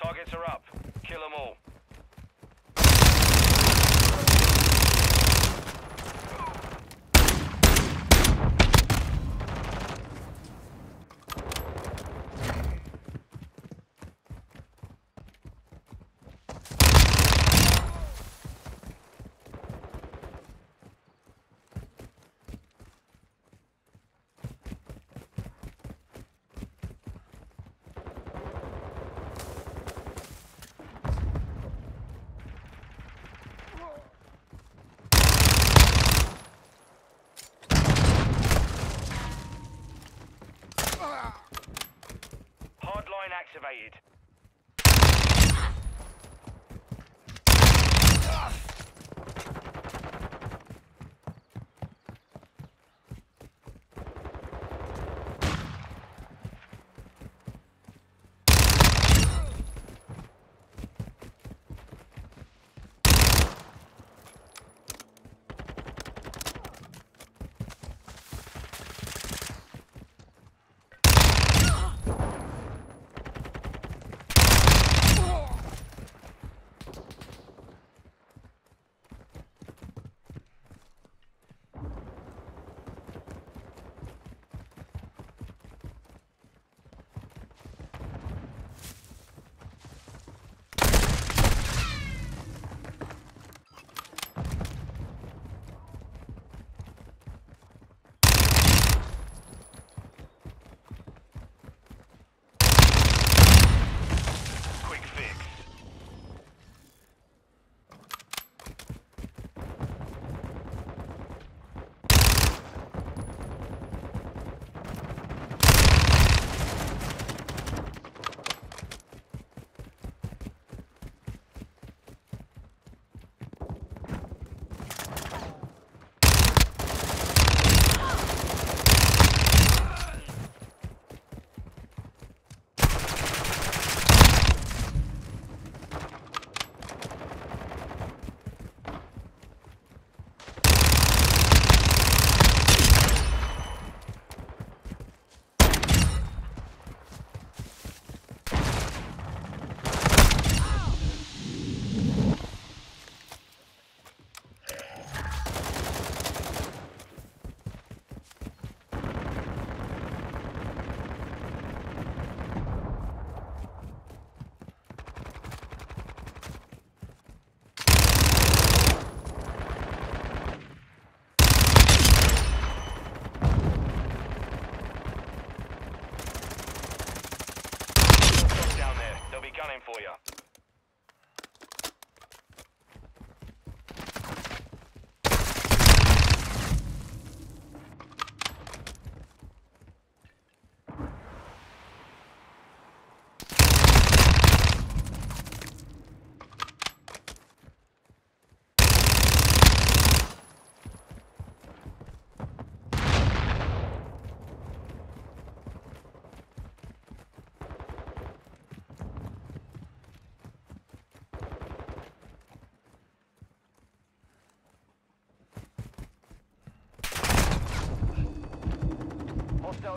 Targets are up. Kill them all. Activated. Gunning for you.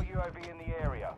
UAV in the area.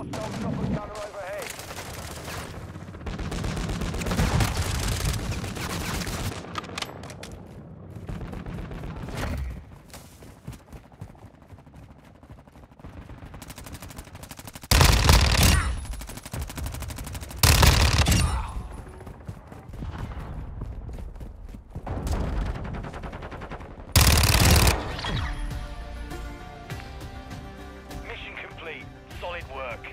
Hostile chopper gunner overhead. Solid work.